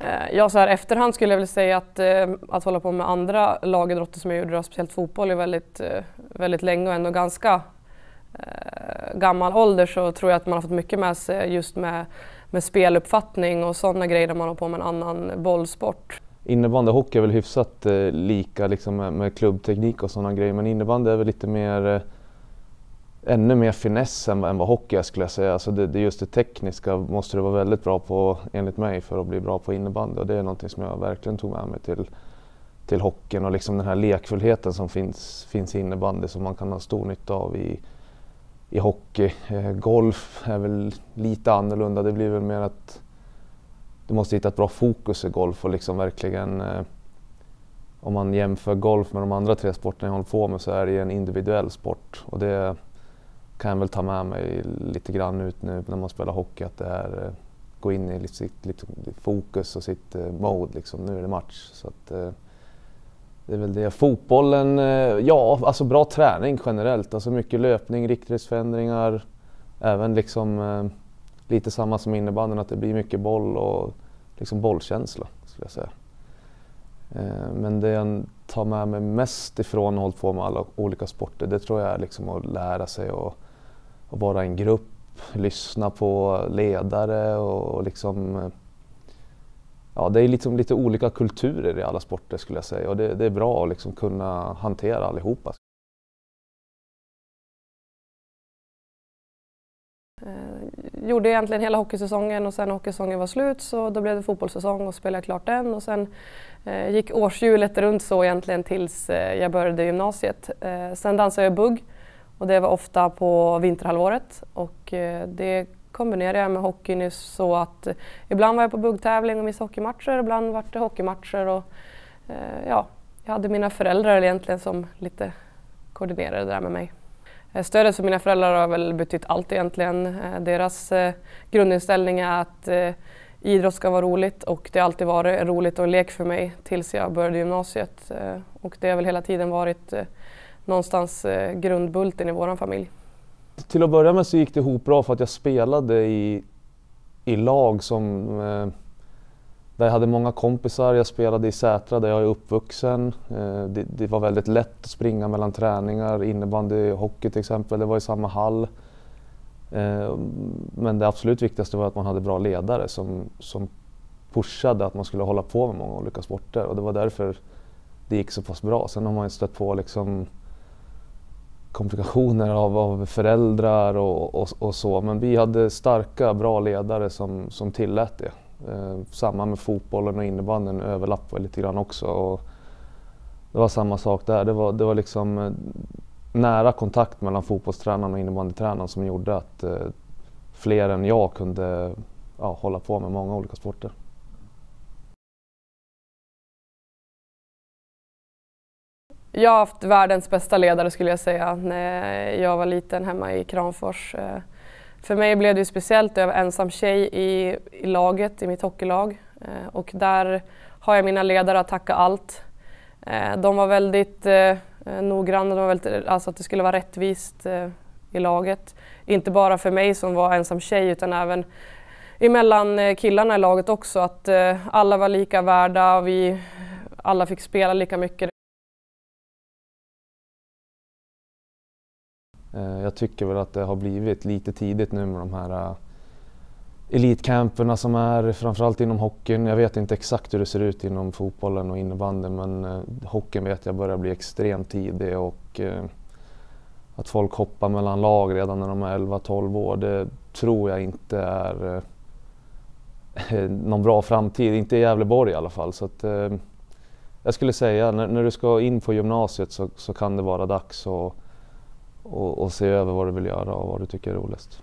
Eh, ja, så här efterhand skulle jag väl säga att, eh, att hålla på med andra lagidrotter som jag gjorde, speciellt fotboll, i väldigt, eh, väldigt länge och ändå ganska eh, gammal ålder så tror jag att man har fått mycket med sig just med, med speluppfattning och sådana grejer när man har på med en annan bollsport. Innebandy och hockey är väl hyfsat eh, lika liksom med, med klubbteknik och sådana grejer men innebandy är väl lite mer ännu mer finess än, än vad hockey är skulle jag säga. Alltså det, det just det tekniska måste du vara väldigt bra på enligt mig för att bli bra på innebandy och det är någonting som jag verkligen tog med mig till, till hockeyn och liksom den här lekfullheten som finns, finns i innebandy som man kan ha stor nytta av i, i hockey. Eh, golf är väl lite annorlunda, det blir väl mer att du måste hitta ett bra fokus i golf och liksom verkligen eh, om man jämför golf med de andra tre sporterna jag håller på med så är det en individuell sport och det kan jag väl ta med mig lite grann ut nu när man spelar hockey att det är eh, gå in i sitt liksom, fokus och sitt uh, mode liksom. Nu är det match. Så att, uh, det är väl det. Fotbollen, uh, ja alltså bra träning generellt. Alltså mycket löpning, riktningsförändringar. Även liksom lite samma som innebandyn att det blir mycket boll och liksom bollkänsla skulle jag säga. Men det jag tar med mig mest ifrån och hållit på med alla olika sporter det tror jag är liksom att lära sig och att vara en grupp, lyssna på ledare och liksom eh, Ja, det är liksom lite olika kulturer i alla sporter skulle jag säga och det, det är bra att liksom kunna hantera allihopa. Eh, gjorde egentligen hela hockeysäsongen och sen när hockeysäsongen var slut så då blev det fotbollssäsong och spelade klart den och sen eh, gick årshjulet runt så egentligen tills eh, jag började gymnasiet. Eh, sen dansade jag bugg och det var ofta på vinterhalvåret och eh, det kombinerade jag med hockeyn så att eh, ibland var jag på buggtävling och missade hockeymatcher, ibland var det hockeymatcher och eh, ja, jag hade mina föräldrar egentligen som lite koordinerade det där med mig. Stödet för mina föräldrar har väl betytt allt egentligen. Deras grundinställning är att idrott ska vara roligt och det har alltid varit roligt och en lek för mig tills jag började gymnasiet. Och det har väl hela tiden varit någonstans eh, grundbulten i vår familj. Till att börja med så gick det ihop bra för att jag spelade i, i lag som eh, där jag hade många kompisar. Jag spelade i Sätra där jag är uppvuxen. Eh, det, det, var väldigt lätt att springa mellan träningar, innebandy och hockey till exempel. Det var i samma hall. Eh, men det absolut viktigaste var att man hade bra ledare som, som pushade att man skulle hålla på med många olika sporter och det var därför det gick så pass bra. Sen har man ju stött på liksom komplikationer av, av föräldrar och, och, och, så. Men vi hade starka, bra ledare som, som tillät det. Eh, samma med fotbollen och innebandyn överlappade lite grann också. Och det var samma sak där. Det var, det var liksom eh, nära kontakt mellan fotbollstränaren och innebandytränaren som gjorde att eh, fler än jag kunde ja, hålla på med många olika sporter. Jag har haft världens bästa ledare skulle jag säga när jag var liten hemma i Kramfors. Eh, för mig blev det speciellt, jag var ensam tjej i, i laget, i mitt hockeylag. Eh, och där har jag mina ledare att tacka allt. Eh, de var väldigt noggranna, de var väldigt, alltså att det skulle vara rättvist i laget. Inte bara för mig som var ensam tjej utan även emellan killarna i laget också. Att alla var lika värda, vi alla fick spela lika mycket. Eh, jag tycker väl att det har blivit lite tidigt nu med de här eh, elitcamperna som är framförallt inom hockeyn. Jag vet inte exakt hur det ser ut inom fotbollen och innebandyn men eh, hockeyn vet jag börjar bli extremt tidig och eh, att folk hoppar mellan lag redan när de är 11-12 år det tror jag inte är någon bra framtid, inte i Gävleborg i alla fall. Så att, jag skulle säga när, när du ska in på gymnasiet så, så kan det vara dags att och, och se över vad du vill göra och vad du tycker är roligast.